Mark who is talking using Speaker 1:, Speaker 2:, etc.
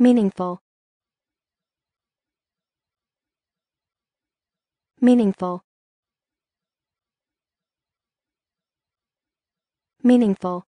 Speaker 1: Meaningful. Meaningful. Meaningful.